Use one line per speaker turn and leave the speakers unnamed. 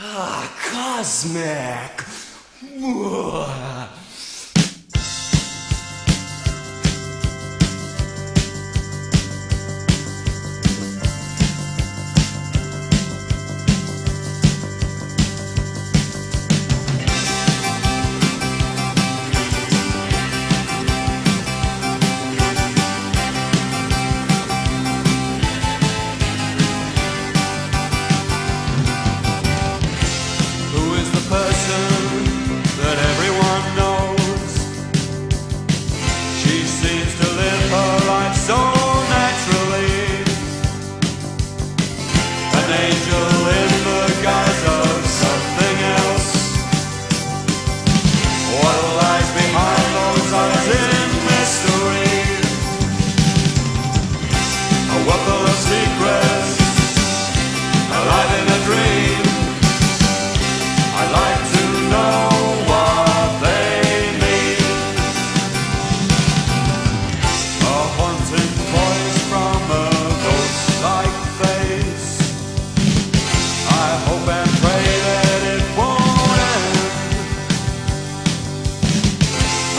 Ah, cosmic.